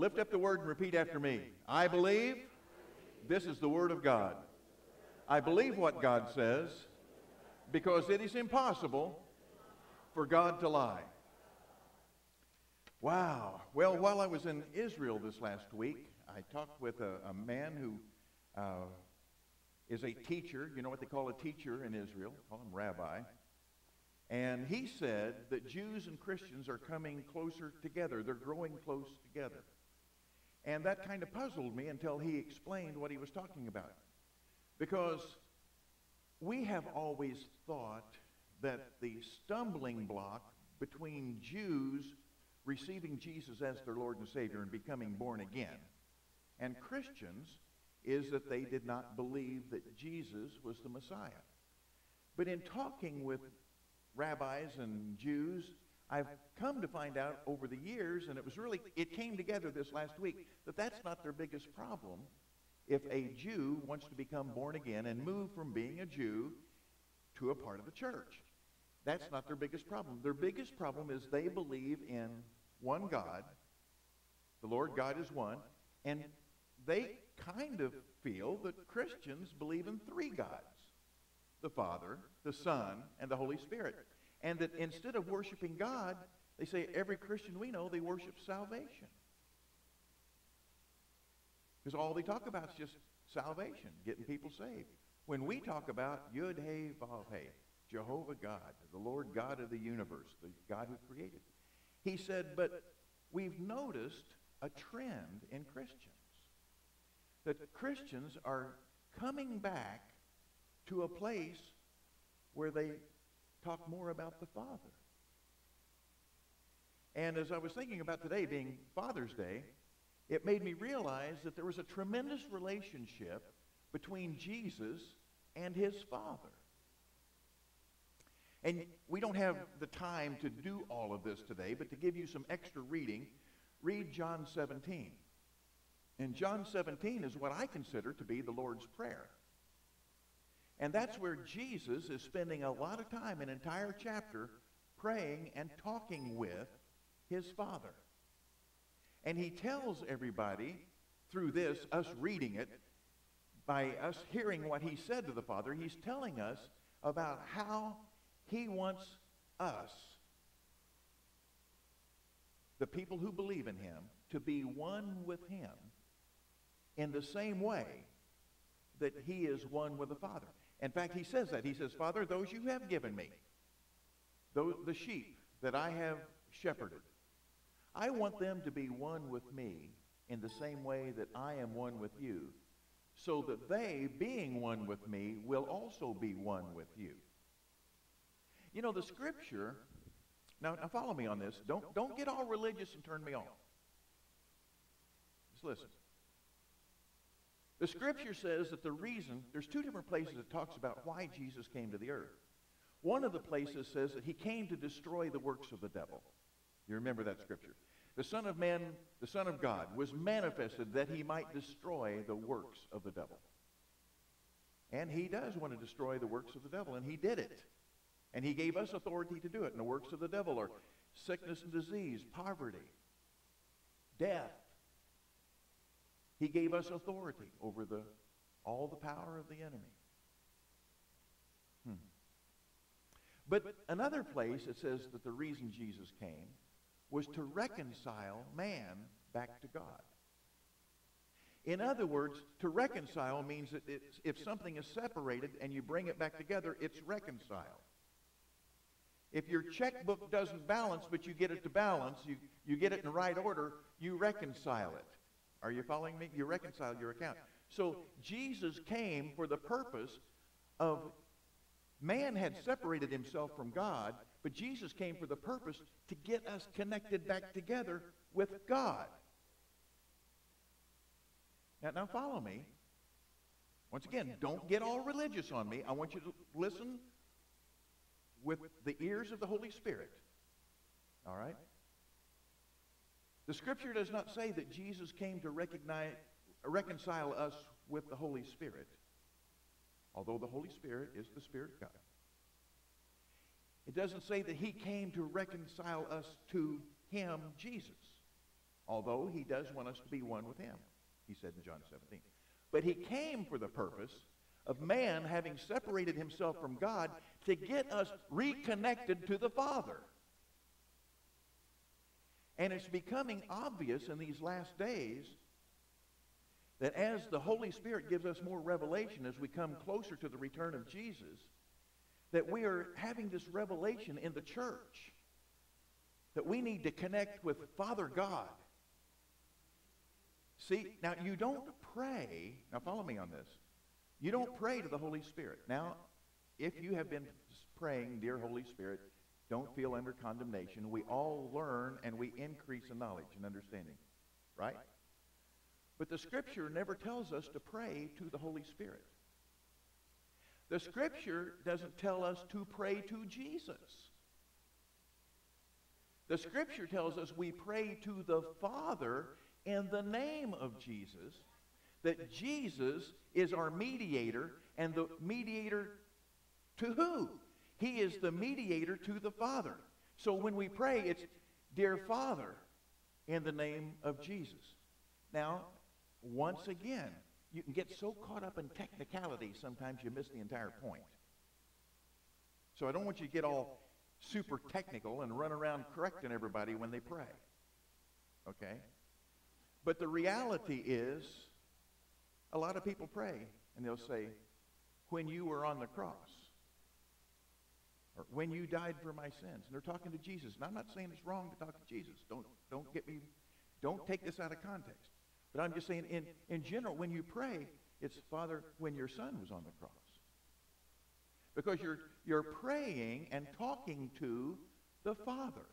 Lift up the word and repeat after me. I believe this is the word of God. I believe what God says because it is impossible for God to lie. Wow. Well, while I was in Israel this last week, I talked with a, a man who uh, is a teacher. You know what they call a teacher in Israel? They Call him rabbi. And he said that Jews and Christians are coming closer together. They're growing close together. And that kind of puzzled me until he explained what he was talking about. Because we have always thought that the stumbling block between Jews receiving Jesus as their Lord and Savior and becoming born again and Christians is that they did not believe that Jesus was the Messiah. But in talking with rabbis and Jews, I've come to find out over the years, and it was really, it came together this last week, that that's not their biggest problem if a Jew wants to become born again and move from being a Jew to a part of the church. That's not their biggest problem. Their biggest problem is they believe in one God. The Lord God is one. And they kind of feel that Christians believe in three gods the Father, the Son, and the Holy Spirit. And that instead of worshiping God, they say every Christian we know, they worship salvation. Because all they talk about is just salvation, getting people saved. When we talk about Yud He Vav He, Jehovah God, the Lord God of the universe, the God who created. He said, but we've noticed a trend in Christians. That Christians are coming back to a place where they talk more about the Father. And as I was thinking about today being Father's Day, it made me realize that there was a tremendous relationship between Jesus and his Father. And we don't have the time to do all of this today, but to give you some extra reading, read John 17. And John 17 is what I consider to be the Lord's Prayer. And that's where Jesus is spending a lot of time, an entire chapter, praying and talking with his Father. And he tells everybody through this, us reading it, by us hearing what he said to the Father, he's telling us about how he wants us, the people who believe in him, to be one with him in the same way that he is one with the Father. In fact, he says that. He says, Father, those you have given me, those, the sheep that I have shepherded, I want them to be one with me in the same way that I am one with you, so that they, being one with me, will also be one with you. You know, the scripture, now, now follow me on this. Don't, don't get all religious and turn me off. Just listen. The scripture says that the reason, there's two different places it talks about why Jesus came to the earth. One of the places says that he came to destroy the works of the devil. You remember that scripture. The Son of Man, the Son of God, was manifested that he might destroy the works of the devil. And he does want to destroy the works of the devil, and he did it. And he gave us authority to do it. And the works of the devil are sickness and disease, poverty, death. He gave us authority over the, all the power of the enemy. Hmm. But another place it says that the reason Jesus came was to reconcile man back to God. In other words, to reconcile means that if something is separated and you bring it back together, it's reconciled. If your checkbook doesn't balance, but you get it to balance, you, you get it in the right order, you reconcile it. Are you following me? You reconcile your account. So Jesus came for the purpose of man had separated himself from God, but Jesus came for the purpose to get us connected back together with God. Now, now follow me. Once again, don't get all religious on me. I want you to listen with the ears of the Holy Spirit. All right? The scripture does not say that Jesus came to recognize, reconcile us with the Holy Spirit, although the Holy Spirit is the Spirit of God. It doesn't say that he came to reconcile us to him, Jesus, although he does want us to be one with him, he said in John 17. But he came for the purpose of man having separated himself from God to get us reconnected to the Father. And it's becoming obvious in these last days that as the Holy Spirit gives us more revelation as we come closer to the return of Jesus, that we are having this revelation in the church that we need to connect with Father God. See, now you don't pray, now follow me on this. You don't pray to the Holy Spirit. Now, if you have been praying, Dear Holy Spirit, don't feel under condemnation. We all learn and we increase in knowledge and understanding, right? But the Scripture never tells us to pray to the Holy Spirit. The Scripture doesn't tell us to pray to Jesus. The Scripture tells us we pray to the Father in the name of Jesus, that Jesus is our mediator, and the mediator to who? He is the mediator to the Father. So when we pray, it's, Dear Father, in the name of Jesus. Now, once again, you can get so caught up in technicality, sometimes you miss the entire point. So I don't want you to get all super technical and run around correcting everybody when they pray. Okay? But the reality is, a lot of people pray and they'll say, when you were on the cross, or when you died for my sins. And they're talking to Jesus. And I'm not saying it's wrong to talk to Jesus. Don't, don't get me, don't take this out of context. But I'm just saying, in, in general, when you pray, it's, Father, when your son was on the cross. Because you're, you're praying and talking to the Father.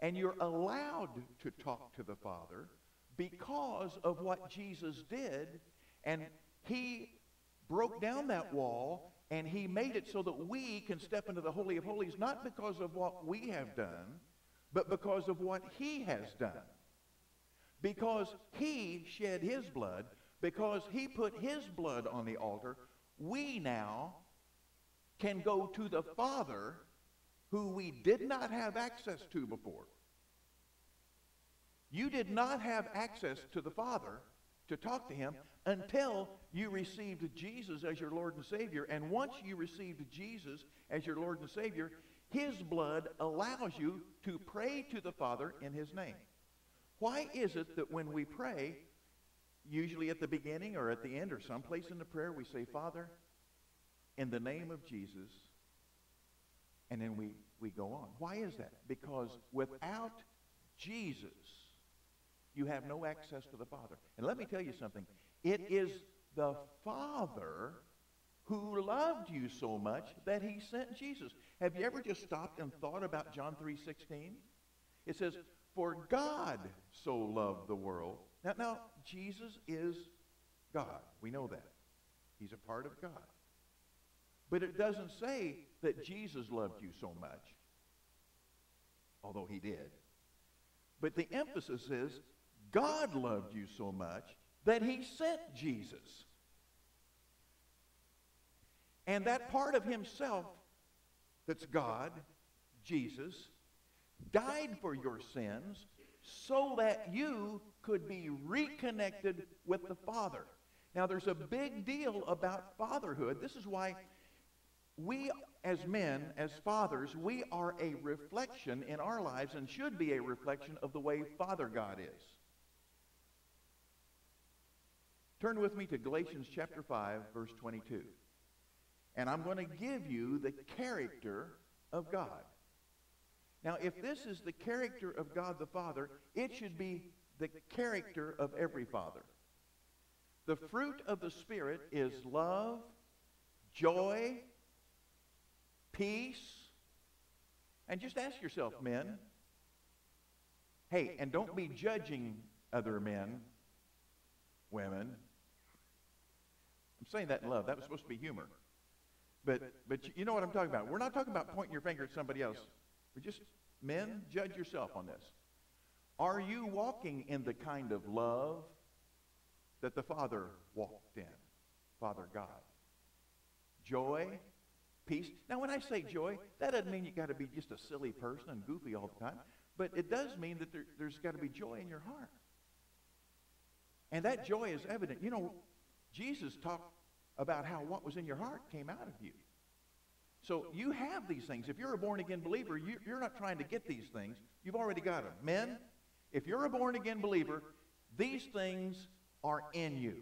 And you're allowed to talk to the Father because of what Jesus did. And he broke down that wall and he made it so that we can step into the Holy of Holies, not because of what we have done, but because of what he has done because he shed his blood, because he put his blood on the altar, we now can go to the Father who we did not have access to before. You did not have access to the Father to talk to him until you received Jesus as your Lord and Savior. And once you received Jesus as your Lord and Savior, his blood allows you to pray to the Father in his name. Why is it that when we pray, usually at the beginning or at the end or someplace in the prayer, we say, Father, in the name of Jesus, and then we, we go on. Why is that? Because without Jesus, you have no access to the Father. And let me tell you something. It is the Father who loved you so much that he sent Jesus. Have you ever just stopped and thought about John 3.16? It says, for God so loved the world. Now, now, Jesus is God. We know that. He's a part of God. But it doesn't say that Jesus loved you so much, although he did. But the emphasis is God loved you so much that he sent Jesus. And that part of himself that's God, Jesus, died for your sins so that you could be reconnected with the Father. Now, there's a big deal about fatherhood. This is why we, as men, as fathers, we are a reflection in our lives and should be a reflection of the way Father God is. Turn with me to Galatians chapter 5, verse 22. And I'm going to give you the character of God. Now, if this is the character of God the Father, it should be the character of every father. The fruit of the Spirit is love, joy, peace. And just ask yourself, men, hey, and don't be judging other men, women. Saying that in love. That was supposed to be humor. But, but you know what I'm talking about. We're not talking about pointing your finger at somebody else. We're just, men, judge yourself on this. Are you walking in the kind of love that the Father walked in? Father God. Joy, peace. Now, when I say joy, that doesn't mean you got to be just a silly person and goofy all the time. But it does mean that there, there's got to be joy in your heart. And that joy is evident. You know, Jesus talked about how what was in your heart came out of you. So you have these things. If you're a born again believer, you, you're not trying to get these things. You've already got them. Men, if you're a born again believer, these things are in you.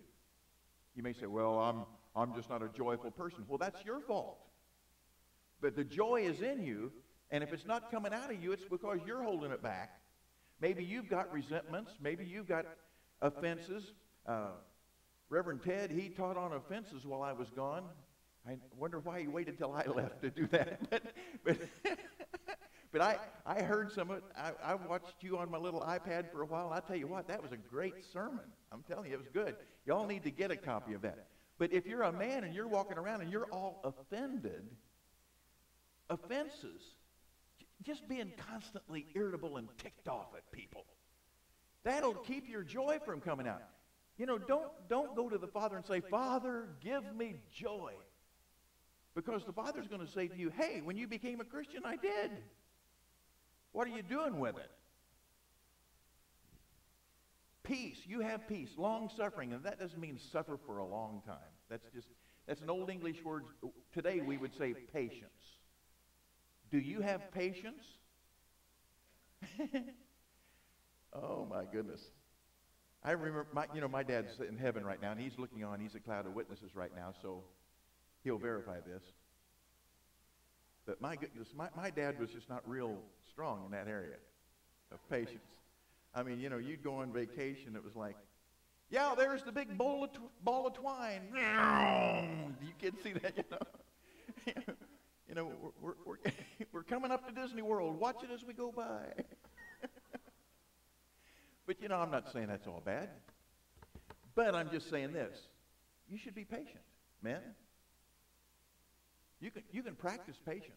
You may say, well, I'm, I'm just not a joyful person. Well, that's your fault. But the joy is in you, and if it's not coming out of you, it's because you're holding it back. Maybe you've got resentments. Maybe you've got offenses. Uh, Reverend Ted, he taught on offenses while I was gone. I wonder why he waited till I left to do that. but, but, but I, I heard some of it. I, I watched you on my little iPad for a while. I tell you what, that was a great sermon. I'm telling you, it was good. Y'all need to get a copy of that. But if you're a man and you're walking around and you're all offended, offenses, just being constantly irritable and ticked off at people, that'll keep your joy from coming out. You know, don't, don't go to the Father and say, Father, give me joy. Because the Father's going to say to you, hey, when you became a Christian, I did. What are you doing with it? Peace. You have peace. Long suffering. And that doesn't mean suffer for a long time. That's just, that's an old English word. Today we would say patience. Do you have patience? oh my goodness. I remember, my, you know, my dad's in heaven right now, and he's looking on. He's a cloud of witnesses right now, so he'll verify this. But my goodness, my, my dad was just not real strong in that area of patience. I mean, you know, you'd go on vacation, it was like, yeah, there's the big ball of, tw- ball of twine. You kids see that, you know? you know, we're, we're, we're coming up to Disney World. Watch it as we go by. But, you know, I'm not saying that's all bad. But I'm just saying this. You should be patient, men. You can, you can practice patience.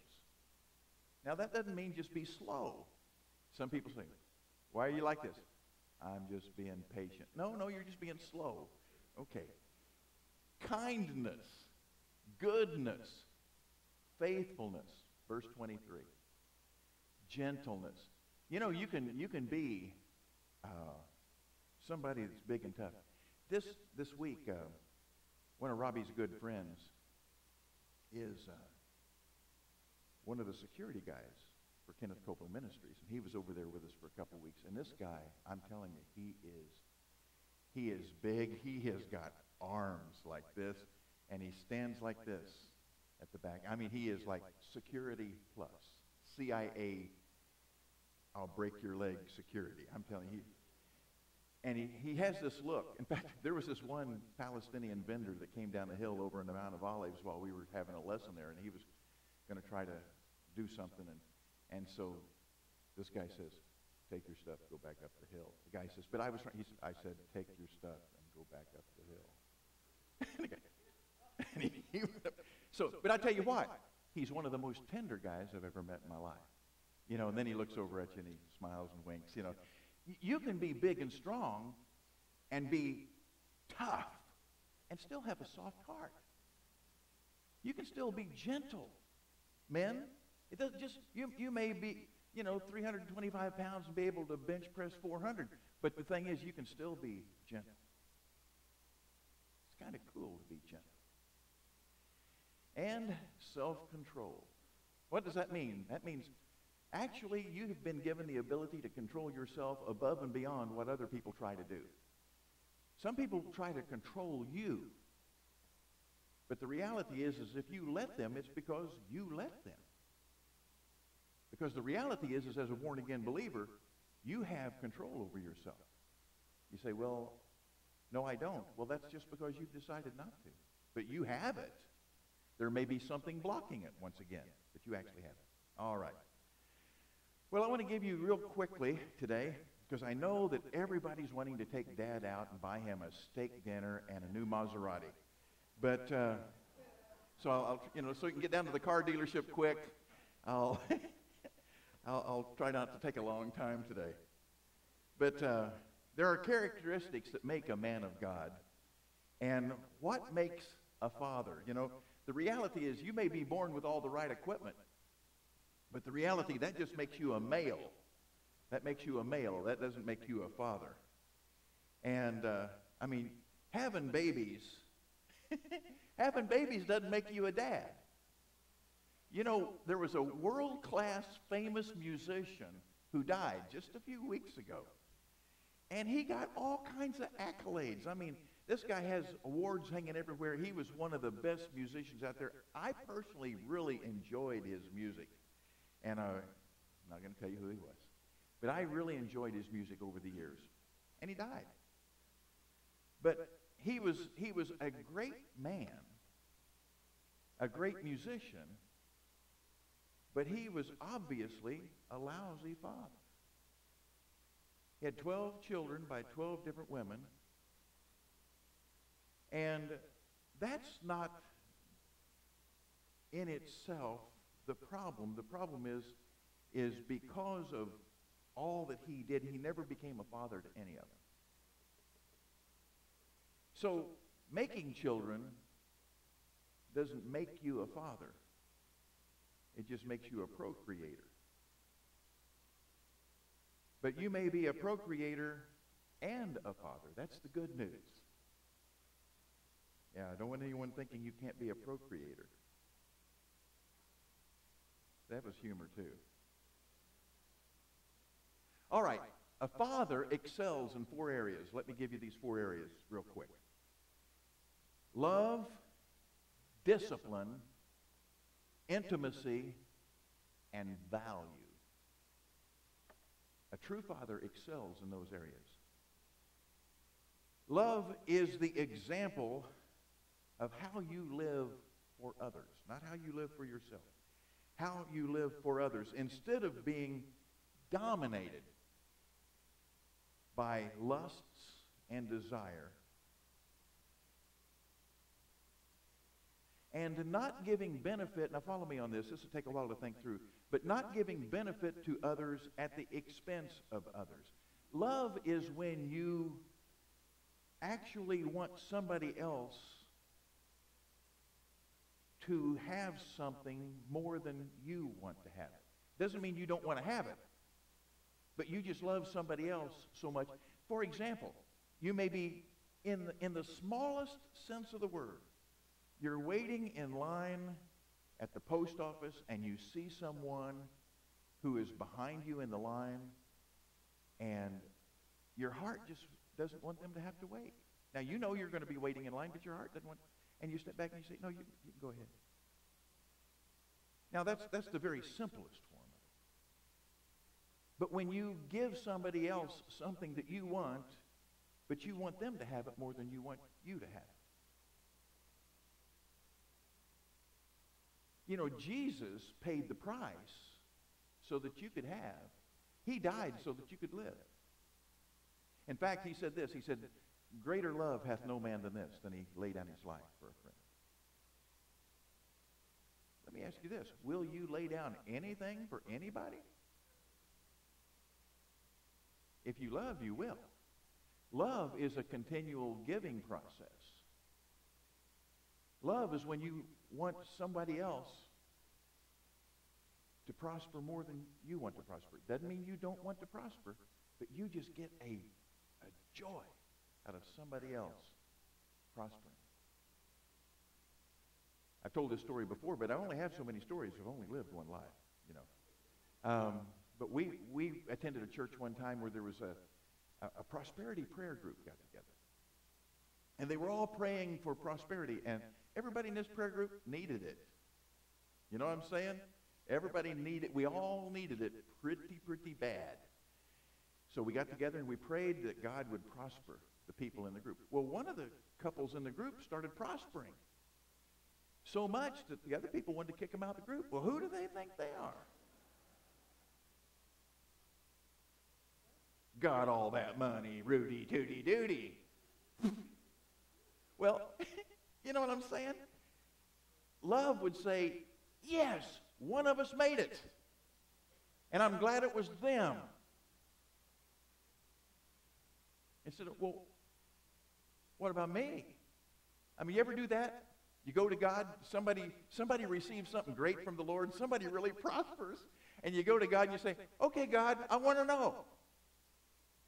Now, that doesn't mean just be slow. Some people say, why are you like this? I'm just being patient. No, no, you're just being slow. Okay. Kindness, goodness, faithfulness, verse 23. Gentleness. You know, you can, you can be uh, somebody that's big and tough. This, this week, uh, one of Robbie's good friends is uh, one of the security guys for Kenneth Copeland Ministries, and he was over there with us for a couple of weeks. And this guy, I'm telling you, he is he is big. He has got arms like this, and he stands like this at the back. I mean, he is like security plus CIA. I'll break your leg security. I'm telling you. And he, he has this look. In fact, there was this one Palestinian vendor that came down the hill over in the Mount of Olives while we were having a lesson there, and he was going to try to do something. And, and so this guy says, take your stuff, go back up the hill. The guy says, but I was trying, he said, I said, take your stuff and go back up the hill. and he, he so, but I tell you what, he's one of the most tender guys I've ever met in my life. You know, and then he looks over at you and he smiles and winks, you know. You can be big and strong and be tough and still have a soft heart. You can still be gentle. Men, it doesn't just, you, you may be, you know, 325 pounds and be able to bench press 400. But the thing is, you can still be gentle. It's kind of cool to be gentle. And self-control. What does that mean? That means Actually, you have been given the ability to control yourself above and beyond what other people try to do. Some people try to control you. But the reality is, is if you let them, it's because you let them. Because the reality is, is as a born-again believer, you have control over yourself. You say, well, no, I don't. Well, that's just because you've decided not to. But you have it. There may be something blocking it once again, but you actually have it. All right. Well, I want to give you real quickly today, because I know that everybody's wanting to take Dad out and buy him a steak dinner and a new Maserati. But, uh, so I'll, you know, so we can get down to the car dealership quick, I'll, I'll, I'll, try not to take a long time today. But uh, there are characteristics that make a man of God. And what makes a father? You know, the reality is you may be born with all the right equipment, but the reality, that just makes you a male. That makes you a male. That doesn't make you a father. And, uh, I mean, having babies, having babies doesn't make you a dad. You know, there was a world-class famous musician who died just a few weeks ago. And he got all kinds of accolades. I mean, this guy has awards hanging everywhere. He was one of the best musicians out there. I personally really enjoyed his music. And uh, I'm not going to tell you who he was. But I really enjoyed his music over the years. And he died. But he was, he was a great man, a great musician, but he was obviously a lousy father. He had 12 children by 12 different women. And that's not in itself the problem. The problem is, is because of all that he did, he never became a father to any of them. So making children doesn't make you a father. It just makes you a procreator. But you may be a procreator and a father. That's the good news. Yeah, I don't want anyone thinking you can't be a procreator. That was humor too. All right. A father excels in four areas. Let me give you these four areas real quick. Love, discipline, intimacy, and value. A true father excels in those areas. Love is the example of how you live for others, not how you live for yourself. How you live for others. Instead of being dominated by lusts and desire, and not giving benefit, now follow me on this, this will take a while to think through, but not giving benefit to others at the expense of others. Love is when you actually want somebody else to have something more than you want to have it. Doesn't mean you don't want to have it, but you just love somebody else so much. For example, you may be in the, in the smallest sense of the word, you're waiting in line at the post office and you see someone who is behind you in the line and your heart just doesn't want them to have to wait. Now, you know you're going to be waiting in line, but your heart doesn't want, and you step back and you say, no, you, you go ahead. Now, that's, that's the very simplest form of it. But when you give somebody else something that you want, but you want them to have it more than you want you to have it. You know, Jesus paid the price so that you could have. He died so that you could live. In fact, he said this. He said, greater love hath no man than this, than he laid down his life for a friend. Let me ask you this. Will you lay down anything for anybody? If you love, you will. Love is a continual giving process. Love is when you want somebody else to prosper more than you want to prosper. Doesn't mean you don't want to prosper, but you just get a, a joy out of somebody else prospering. I've told this story before, but I only have so many stories. I've only lived one life, you know. Um, but we, we attended a church one time where there was a, a, a prosperity prayer group got together. And they were all praying for prosperity. And everybody in this prayer group needed it. You know what I'm saying? Everybody needed, we all needed it pretty, pretty bad. So we got together and we prayed that God would prosper the people in the group. Well, one of the couples in the group started prospering so much that the other people wanted to kick them out of the group. Well, who do they think they are? Got all that money, Rudy Tooty Duty. well, you know what I'm saying? Love would say, yes, one of us made it. And I'm glad it was them. Instead of, well, what about me? I mean, you ever do that? You go to God, somebody, somebody receives something great from the Lord, somebody really prospers, And you go to God and you say, okay, God, I want to know.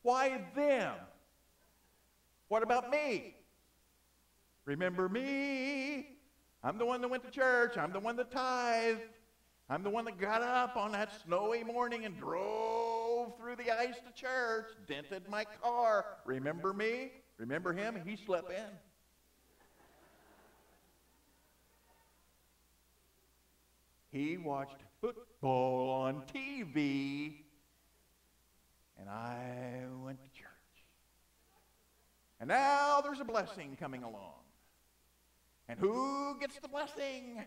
Why them? What about me? Remember me? I'm the one that went to church. I'm the one that tithed. I'm the one that got up on that snowy morning and drove through the ice to church, dented my car. Remember me? Remember him? He slept in. He watched football on TV, and I went to church. And now there's a blessing coming along. And who gets the blessing?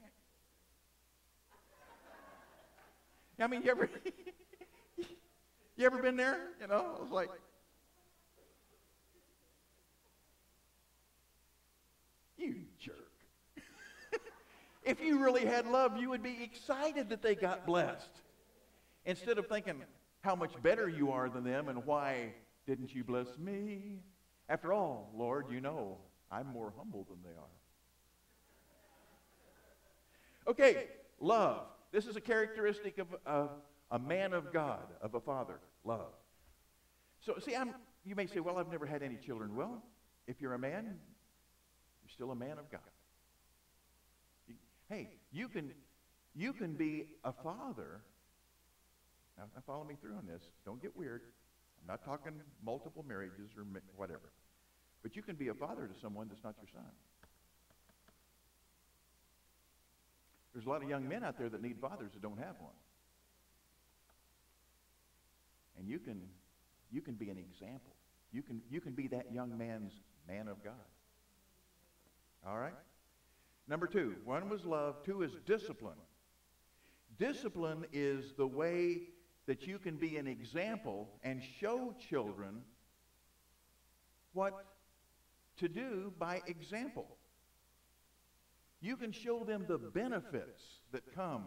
I mean, you ever, you ever been there? You know, I was like, you jerk. if you really had love, you would be excited that they got blessed. Instead of thinking how much better you are than them and why didn't you bless me? After all, Lord, you know I'm more humble than they are. Okay, love. This is a characteristic of a man of God, of a father. Love. So, see, I'm, you may say, well, I've never had any children. Well, if you're a man, you're still a man of God. Hey, you can, you can be a father. Now, follow me through on this. Don't get weird. I'm not talking multiple marriages or whatever. But you can be a father to someone that's not your son. There's a lot of young men out there that need fathers that don't have one. And you can, you can be an example. You can, you can be that young man's man of God. All right? Number two, one was love, two is discipline. Discipline is the way that you can be an example and show children what to do by example. You can show them the benefits that come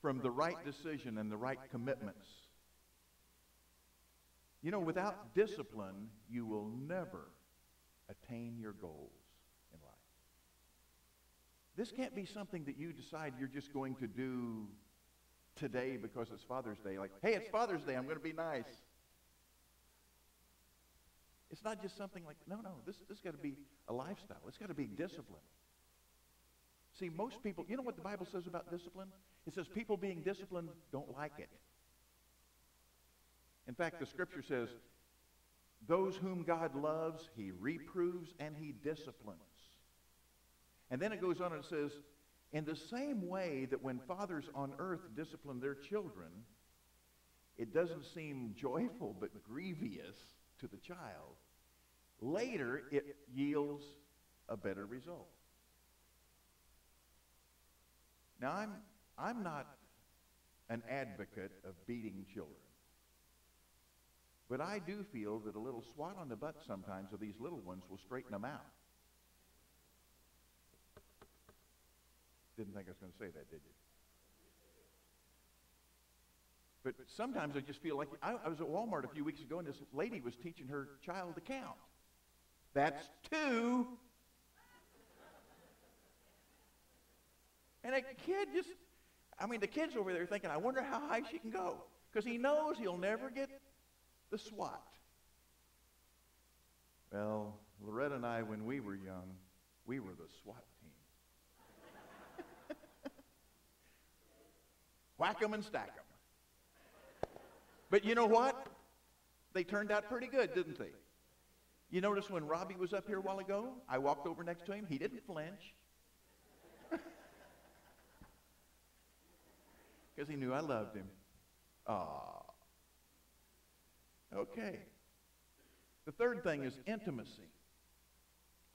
from the right decision and the right commitments. You know, without discipline, you will never attain your goals in life. This can't be something that you decide you're just going to do today because it's Father's Day. Like, hey, it's Father's Day. I'm going to be nice. It's not just something like, no, no, this, this got to be a lifestyle. It's got to be discipline. See, most people, you know what the Bible says about discipline? It says people being disciplined don't like it. In fact, the scripture says, those whom God loves, he reproves and he disciplines. And then it goes on and says, in the same way that when fathers on earth discipline their children, it doesn't seem joyful but grievous to the child. Later, it yields a better result. Now, I'm, I'm not an advocate of beating children. But I do feel that a little swat on the butt sometimes of these little ones will straighten them out. Didn't think I was going to say that, did you? But sometimes I just feel like I, I was at Walmart a few weeks ago and this lady was teaching her child to count. That's two. And a kid just, I mean, the kid's over there thinking, I wonder how high she can go. Because he knows he'll never get the SWAT. Well, Loretta and I, when we were young, we were the SWAT team. Whack 'em and stack 'em. But you know what? They turned out pretty good, didn't they? You notice when Robbie was up here a while ago, I walked over next to him. He didn't flinch. Because he knew I loved him. Ah. Okay. The third thing is intimacy.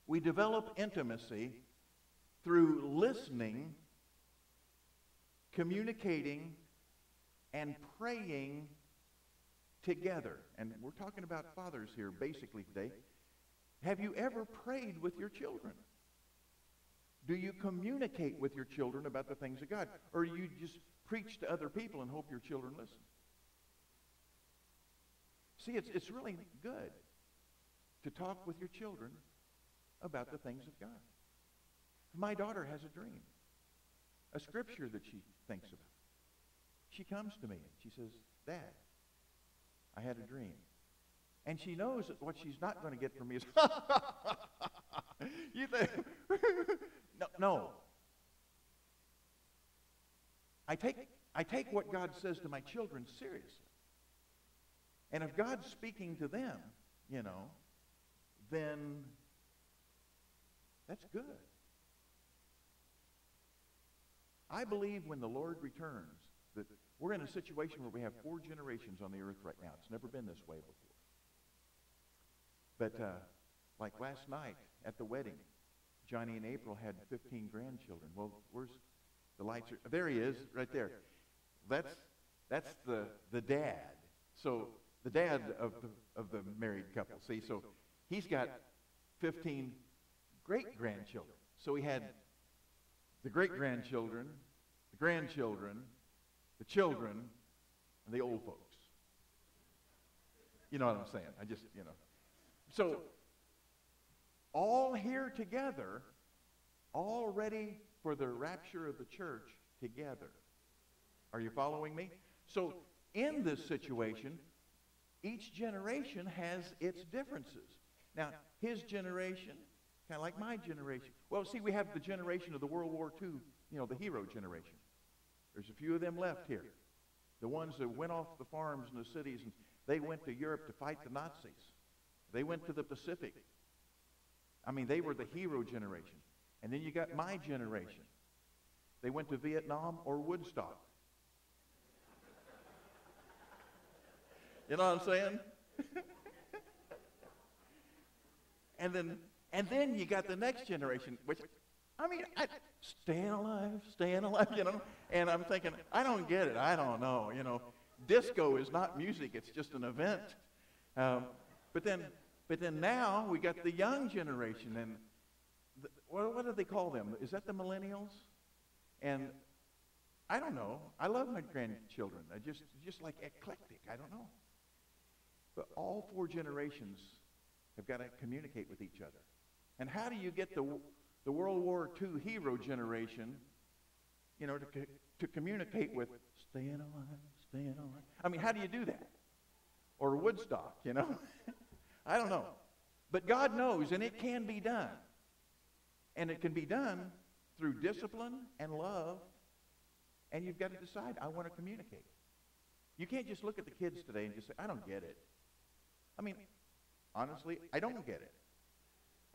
We develop intimacy through listening, communicating, and praying together. And we're talking about fathers here basically today. Have you ever prayed with your children? Do you communicate with your children about the things of God? Or do you just preach to other people and hope your children listen? See, it's, it's really good to talk with your children about the things of God. My daughter has a dream, a scripture that she thinks about. she comes to me and she says, Dad, I had a dream. And she knows that what she's not going to get from me is, you think, no, no. I take, I take what God says to my children seriously. And if God's speaking to them, you know, then that's good. I believe when the Lord returns that we're in a situation where we have four generations on the earth right now. It's never been this way before. But uh, like last night at the wedding, Johnny and April had 15 grandchildren. Well, where's the lights? Are, there he is, right there. That's that's the the dad. So the dad of the of the married couple. See, so he's got 15 great grandchildren. So he had the great grandchildren, the grandchildren, the children, and the old folks. You know what I'm saying? I just, you know. So, all here together, all ready for the rapture of the church together. Are you following me? So, in this situation, each generation has its differences. Now, his generation, kind of like my generation. Well, see, we have the generation of the World War II, you know, the hero generation. There's a few of them left here. The ones that went off the farms and the cities, and they went to Europe to fight the Nazis. They went to the Pacific. I mean, they were the hero generation. And then you got my generation. They went to Vietnam or Woodstock. You know what I'm saying? and then and then you got the next generation, which I mean, I, staying alive, staying alive, you know. And I'm thinking, I don't get it. I don't know, you know. Disco is not music; it's just an event. Um, but then, but then now we got the young generation, and the, what, what do they call them? Is that the millennials? And I don't know. I love my grandchildren. I just just like eclectic. I don't know. But all four generations have got to communicate with each other. And how do you get the the World War II hero generation, you know, to, to communicate with staying alive, staying alive. I mean, how do you do that? Or Woodstock, you know? I don't know. But God knows, and it can be done. And it can be done through discipline and love. And you've got to decide, I want to communicate. You can't just look at the kids today and just say, I don't get it. I mean, honestly, I don't get it.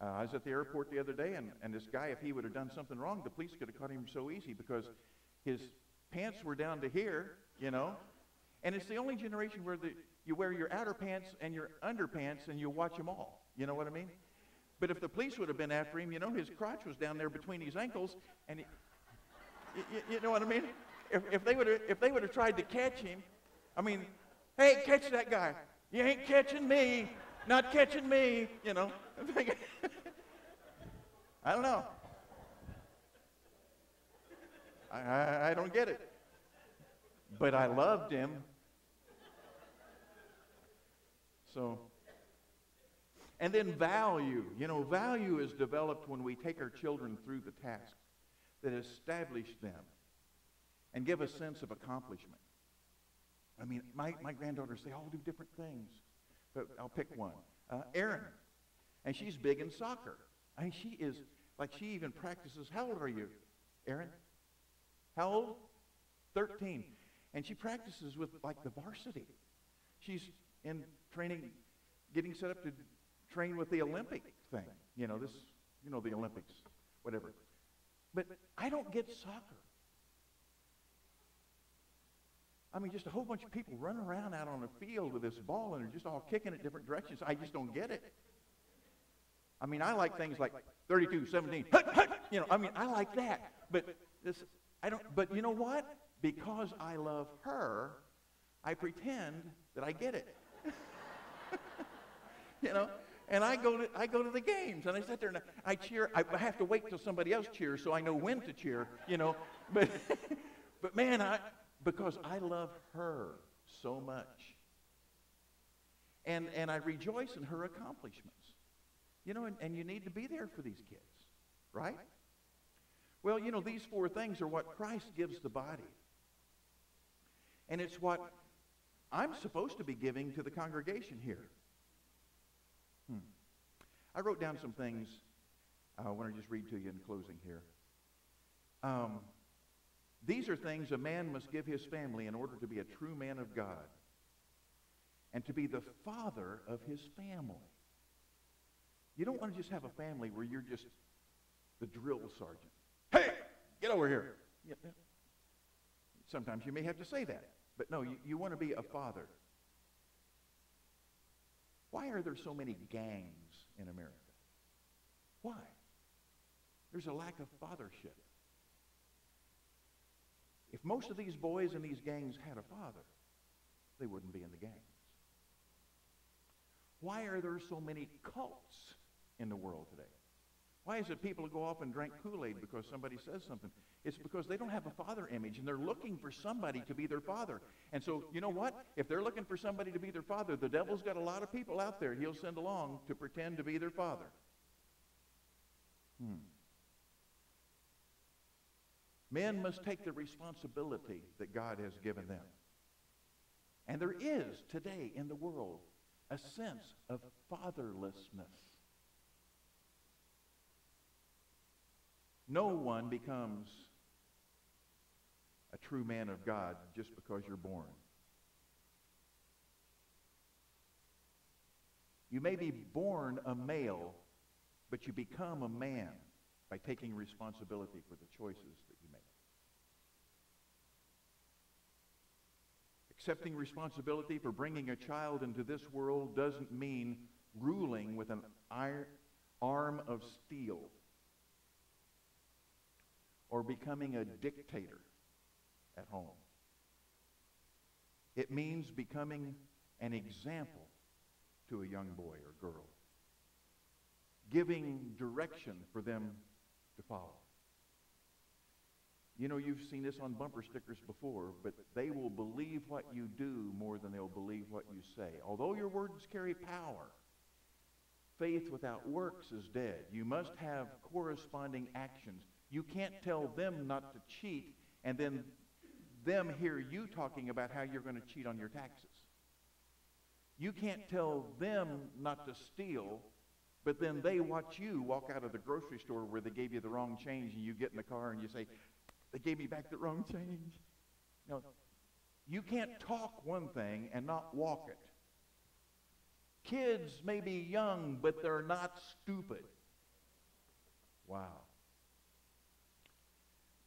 Uh, I was at the airport the other day, and, and this guy, if he would have done something wrong, the police could have caught him so easy because his pants were down to here, you know. And it's the only generation where the, you wear your outer pants and your underpants and you watch them all. You know what I mean? But if the police would have been after him, you know, his crotch was down there between his ankles, and he, you, you know what I mean? If, if they would have if they would have tried to catch him, I mean, hey, catch that guy! You ain't catching me, not catching me, you know. I don't know. I, I, I don't get it. But I loved him. So, and then value. You know, value is developed when we take our children through the tasks that establish them and give a sense of accomplishment. I mean, my, my granddaughters, they all do different things. But I'll pick one. Uh, Erin and she's big in soccer. I mean, she is, like, she even practices. How old are you, Erin? How old? 13. And she practices with, like, the varsity. She's in training, getting set up to train with the Olympic thing. You know, this, you know, the Olympics, whatever. But I don't get soccer. I mean, just a whole bunch of people running around out on the field with this ball and they're just all kicking it different directions. I just don't get it. I mean, I like things like 32, 17, you know, I mean, I like that. But this, I don't, but you know what? Because I love her, I pretend that I get it. you know? And I go to I go to the games and I sit there and I cheer. I have to wait till somebody else cheers so I know when to cheer, you know. But but man, I because I love her so much. And and I rejoice in her accomplishments. You know, and, and you need to be there for these kids, right? Well, you know, these four things are what Christ gives the body. And it's what I'm supposed to be giving to the congregation here. Hmm. I wrote down some things uh, I want to just read to you in closing here. Um, these are things a man must give his family in order to be a true man of God and to be the father of his family. You don't want to just have a family where you're just the drill sergeant. Hey, get over here. Sometimes you may have to say that. But no, you, you want to be a father. Why are there so many gangs in America? Why? There's a lack of fathership. If most of these boys in these gangs had a father, they wouldn't be in the gangs. Why are there so many cults in the world today? Why is it people go off and drink Kool-Aid because somebody says something? It's because they don't have a father image and they're looking for somebody to be their father. And so, you know what? If they're looking for somebody to be their father, the devil's got a lot of people out there he'll send along to pretend to be their father. Hmm. Men must take the responsibility that God has given them. And there is today in the world a sense of fatherlessness. No one becomes a true man of God just because you're born. You may be born a male, but you become a man by taking responsibility for the choices that you make. Accepting responsibility for bringing a child into this world doesn't mean ruling with an iron, arm of steel or becoming a dictator at home. It means becoming an example to a young boy or girl, giving direction for them to follow. You know, you've seen this on bumper stickers before, but they will believe what you do more than they'll believe what you say. Although your words carry power, faith without works is dead. You must have corresponding actions. You can't tell them not to cheat and then them hear you talking about how you're going to cheat on your taxes. You can't tell them not to steal, but then they watch you walk out of the grocery store where they gave you the wrong change and you get in the car and you say, they gave me back the wrong change. No, you can't talk one thing and not walk it. Kids may be young, but they're not stupid. Wow.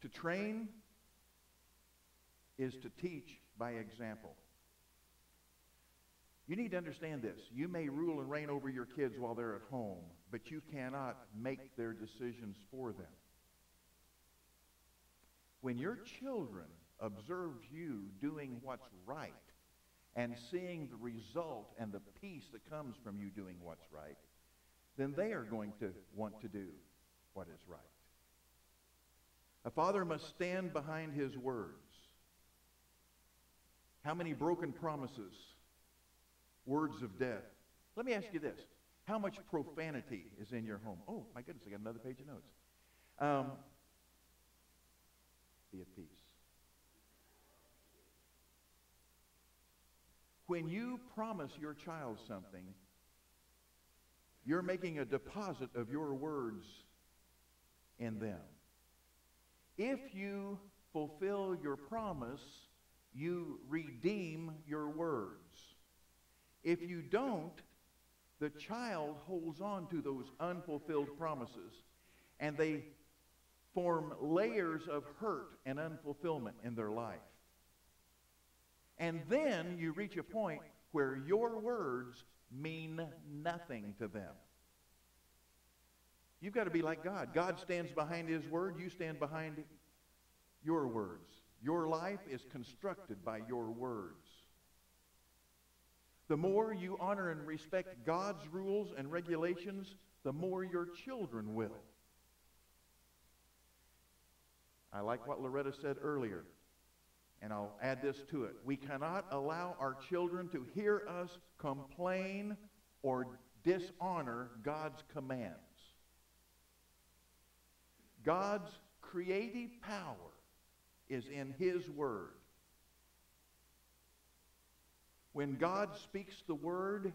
To train is to teach by example. You need to understand this. You may rule and reign over your kids while they're at home, but you cannot make their decisions for them. When your children observe you doing what's right and seeing the result and the peace that comes from you doing what's right, then they are going to want to do what is right. A father must stand behind his words. How many broken promises, words of death? Let me ask you this. How much profanity is in your home? Oh, my goodness, I got another page of notes. Um, be at peace. When you promise your child something, you're making a deposit of your words in them. If you fulfill your promise, you redeem your words. If you don't, the child holds on to those unfulfilled promises and they form layers of hurt and unfulfillment in their life. And then you reach a point where your words mean nothing to them. You've got to be like God. God stands behind his word. You stand behind your words. Your life is constructed by your words. The more you honor and respect God's rules and regulations, the more your children will. I like what Loretta said earlier, and I'll add this to it. We cannot allow our children to hear us complain or dishonor God's commands. God's creative power is in his word. When God speaks the word,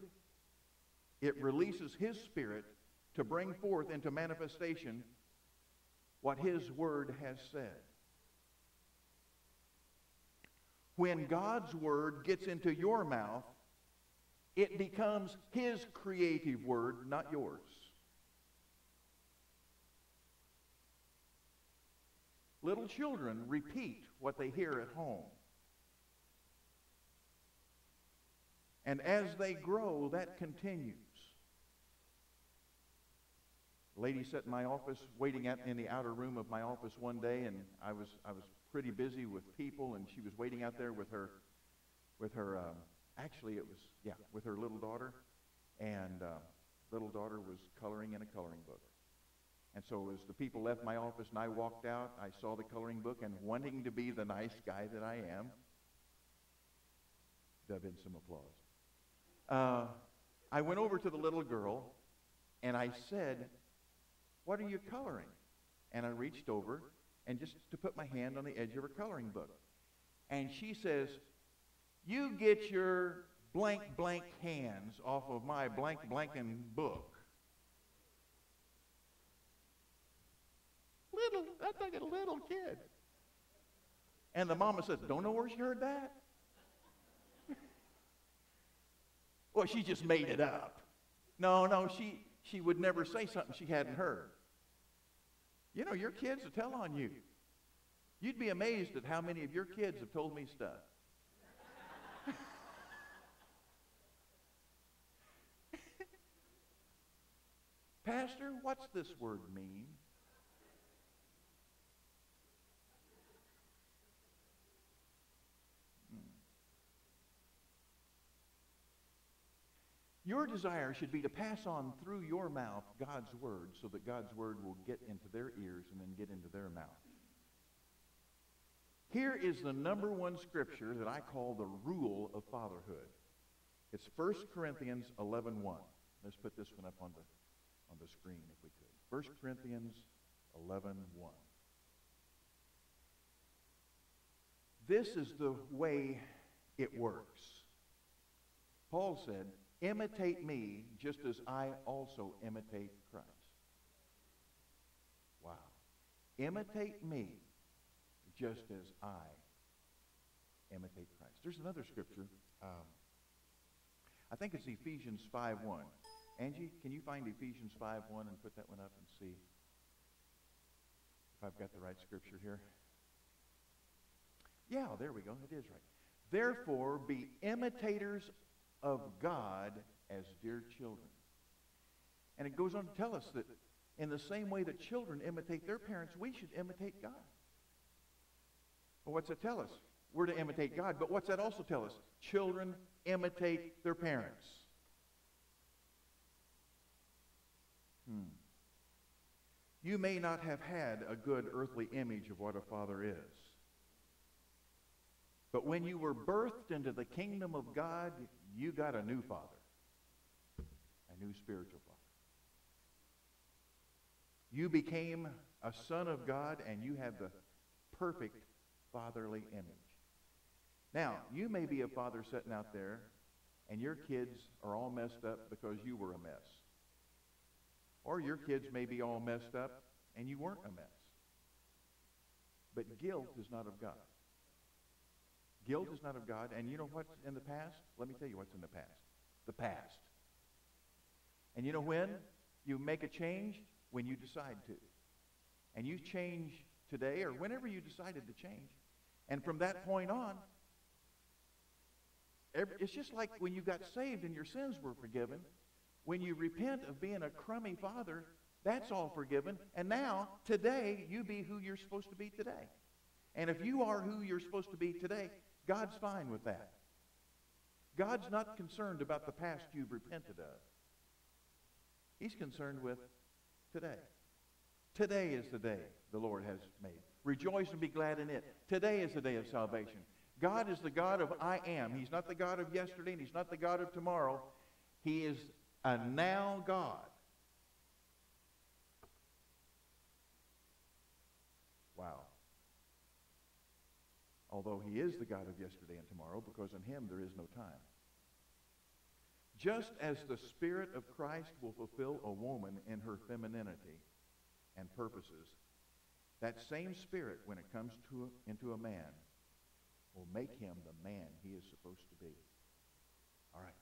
it releases his spirit to bring forth into manifestation what his word has said. When God's word gets into your mouth, it becomes his creative word, not yours. Little children repeat what they hear at home. And as they grow, that continues. Lady sat in my office waiting at, in the outer room of my office one day, and I was, I was pretty busy with people, and she was waiting out there with her, with her um, actually it was, yeah, with her little daughter. And uh, little daughter was coloring in a coloring book. And so as the people left my office and I walked out, I saw the coloring book and wanting to be the nice guy that I am, dove in some applause. Uh, I went over to the little girl and I said, what are you coloring? And I reached over and just to put my hand on the edge of her coloring book. And she says, you get your blank blank hands off of my blank blanking book. Little, that's like a little kid. And the mama says, don't know where she heard that? well, she just made it up. No, no, she, she would never say something she hadn't heard. You know, your kids will tell on you. You'd be amazed at how many of your kids have told me stuff. Pastor, what's this word mean? Your desire should be to pass on through your mouth God's word so that God's word will get into their ears and then get into their mouth. Here is the number one scripture that I call the rule of fatherhood. It's 1 Corinthians 11.1. Let's put this one up on the on the screen if we could. 1 Corinthians 11 1. This is the way it works. Paul said, imitate me just as I also imitate Christ. Wow. Imitate me just as I imitate Christ. There's another scripture. Um, I think it's Ephesians 5 1. Angie, can you find Ephesians 5 1 and put that one up and see if I've got the right scripture here? Yeah, there we go. It is right. Therefore, be imitators of God as dear children. And it goes on to tell us that in the same way that children imitate their parents, we should imitate God. Well, what's that tell us? We're to imitate God, but what's that also tell us? Children imitate their parents. Hmm. You may not have had a good earthly image of what a father is. But when you were birthed into the kingdom of God, you got a new father, a new spiritual father. You became a son of God, and you have the perfect fatherly image. Now, you may be a father sitting out there, and your kids are all messed up because you were a mess. Or your kids may be all messed up and you weren't a mess. But guilt is not of God. Guilt is not of God. And you know what's in the past? Let me tell you what's in the past. The past. And you know when? You make a change when you decide to. And you change today or whenever you decided to change. And from that point on, it's just like when you got saved and your sins were forgiven. When you repent of being a crummy father, that's all forgiven. And now, today, you be who you're supposed to be today. And if you are who you're supposed to be today, God's fine with that. God's not concerned about the past you've repented of. He's concerned with today. Today is the day the Lord has made. Rejoice and be glad in it. Today is the day of salvation. God is the God of I am. He's not the God of yesterday and he's not the God of tomorrow. He is a now God. Wow. Although he is the God of yesterday and tomorrow, because in him there is no time. Just as the Spirit of Christ will fulfill a woman in her femininity and purposes, that same Spirit, when it comes to, into a man, will make him the man he is supposed to be. All right.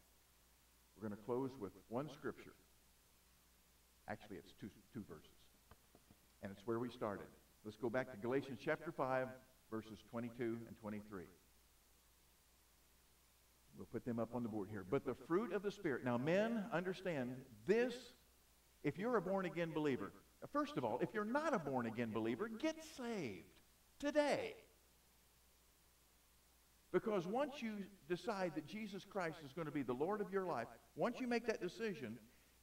We're going to close with one scripture. Actually, it's two, two verses. And it's where we started. Let's go back to Galatians chapter 5, verses 22 and 23. We'll put them up on the board here. But the fruit of the Spirit. Now, men, understand this. If you're a born again believer, first of all, if you're not a born again believer, get saved today. Because once you decide that Jesus Christ is going to be the Lord of your life, once you make that decision,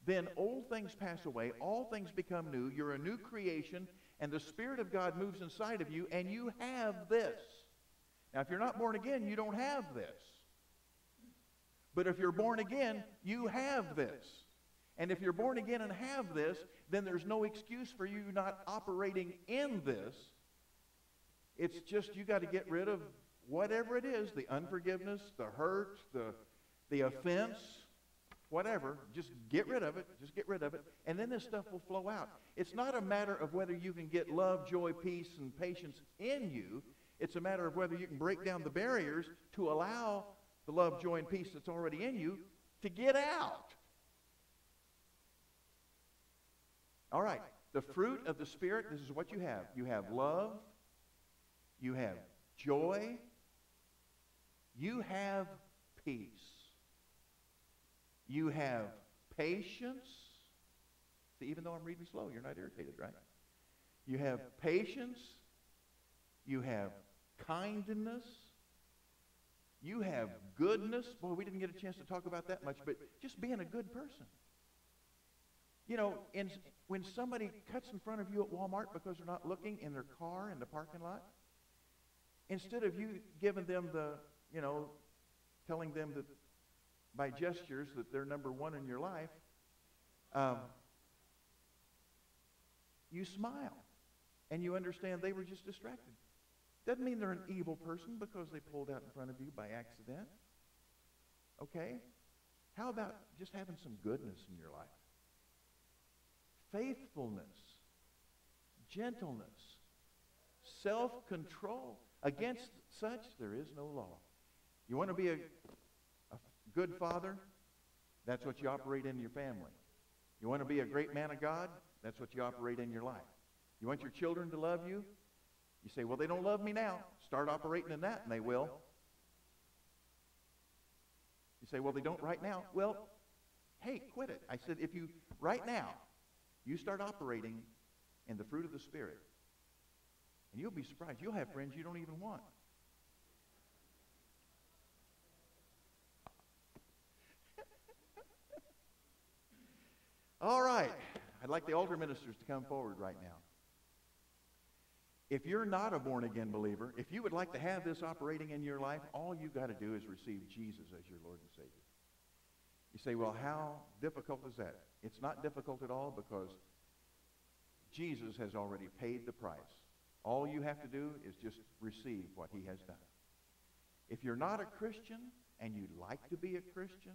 then old things pass away, all things become new, you're a new creation, and the Spirit of God moves inside of you, and you have this. Now, if you're not born again, you don't have this. But if you're born again, you have this. And if you're born again and have this, then there's no excuse for you not operating in this. It's just you got to get rid of whatever it is, the unforgiveness, the hurt, the, the offense, whatever, just get rid of it. Just get rid of it. And then this stuff will flow out. It's not a matter of whether you can get love, joy, peace, and patience in you. It's a matter of whether you can break down the barriers to allow the love, joy, and peace that's already in you to get out. All right. The fruit of the Spirit, this is what you have. You have love. You have joy. You have peace. You have patience. See, even though I'm reading slow, you're not irritated, right? You have patience. You have kindness. You have goodness. Boy, we didn't get a chance to talk about that much, but just being a good person. You know, in, when somebody cuts in front of you at Walmart because they're not looking in their car in the parking lot, instead of you giving them the, you know, telling them that by gestures that they're number one in your life, um, you smile and you understand they were just distracted. Doesn't mean they're an evil person because they pulled out in front of you by accident. Okay? How about just having some goodness in your life? Faithfulness, gentleness, self-control. Against such there is no law. You want to be a, a good father? That's what you operate in your family. You want to be a great man of God? That's what you operate in your life. You want your children to love you? You say, well, they don't love me now. Start operating in that, and they will. You say, well, they don't right now. Well, hey, quit it. I said, if you, right now, you start operating in the fruit of the Spirit, and you'll be surprised. You'll have friends you don't even want. All right. I'd like the altar ministers to come forward right now. If you're not a born again believer, if you would like to have this operating in your life, all you've got to do is receive Jesus as your Lord and Savior. You say, well, how difficult is that? It's not difficult at all because Jesus has already paid the price. All you have to do is just receive what he has done. If you're not a Christian and you'd like to be a Christian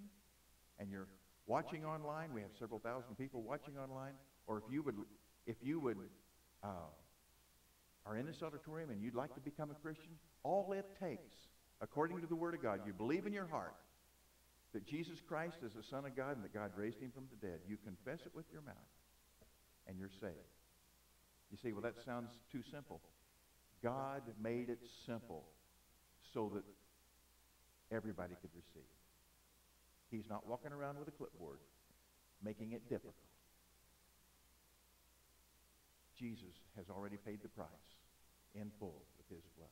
and you're watching online, we have several thousand people watching online, or if you would, if you would uh, are in this auditorium and you'd like to become a Christian, all it takes, according to the Word of God, you believe in your heart that Jesus Christ is the Son of God and that God raised him from the dead. You confess it with your mouth, and you're saved. You say, well, that sounds too simple. God made it simple so that everybody could receive. He's not walking around with a clipboard making it difficult. Jesus has already paid the price in full with his blood.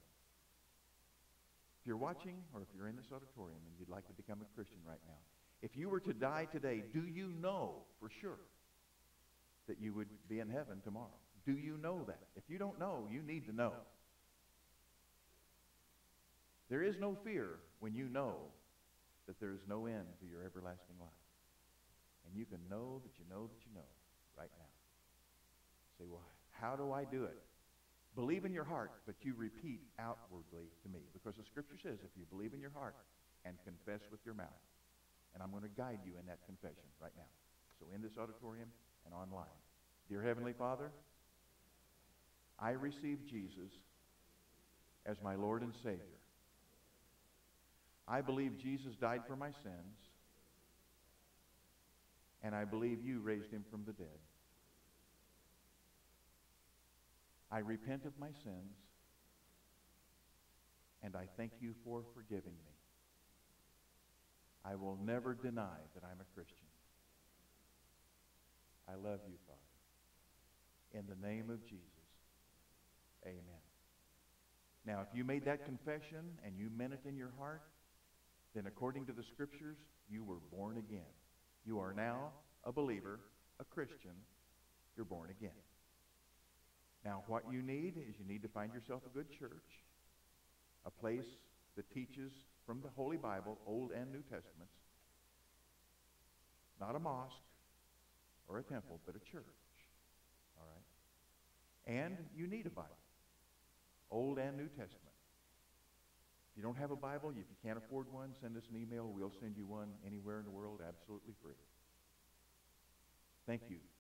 If you're watching or if you're in this auditorium and you'd like to become a Christian right now, if you were to die today, do you know for sure that you would be in heaven tomorrow? Do you know that? If you don't know, you need to know. There is no fear when you know that there is no end to your everlasting life. And you can know that you know that you know right now. Say, well, how do I do it? Believe in your heart, but you repeat outwardly to me. Because the scripture says if you believe in your heart and confess with your mouth. And I'm going to guide you in that confession right now. So in this auditorium and online. Dear Heavenly Father, I receive Jesus as my Lord and Savior. I believe Jesus died for my sins, and I believe you raised him from the dead. I repent of my sins, and I thank you for forgiving me. I will never deny that I'm a Christian. I love you, Father. In the name of Jesus, amen. Now, if you made that confession and you meant it in your heart, then according to the scriptures, you were born again. You are now a believer, a Christian. You're born again. Now, what you need is you need to find yourself a good church, a place that teaches from the Holy Bible, Old and New Testaments. Not a mosque or a temple, but a church. All right? And you need a Bible, Old and New Testament. If you don't have a Bible, if you can't afford one, send us an email. We'll send you one anywhere in the world absolutely free. Thank you